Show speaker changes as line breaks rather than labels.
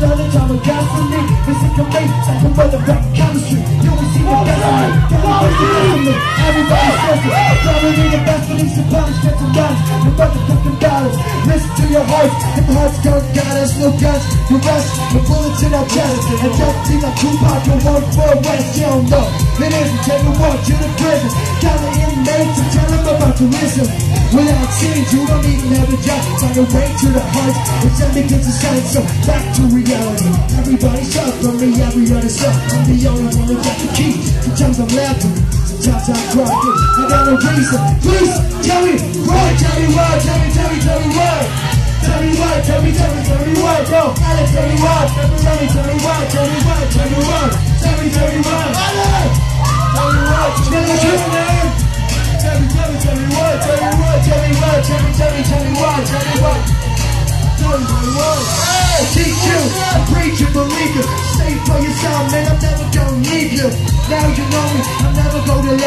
laser curtains, another time of gasoline. Physical mate, like a weather back chemistry. You will see the best of me. Everybody Everybody says it. Probably the best of these supplies, get some guns. The motherfucking dollars. Listen to your heart. If the heart's gun got us, no guns. The rest, the bullets in our chest. And just team like Tupac, the one for West. You don't know. It isn't take a walk to the prison. Got the inmates and tell them about the wisdom. Without change, you don't even have a job. A way to the heart. Only gets a sign, so back to reality. Everybody shot from me, every other shot. I'm the only one who got the key. Sometimes I'm laughing, sometimes I'm crying. I got no reason. Please tell me why, tell me why, tell me, tell me, tell me why. Tell me why, tell me, tell me, tell me why, bro. Alex, tell me why, you. Now you know me, I'll never go to left.